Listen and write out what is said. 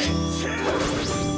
チーム!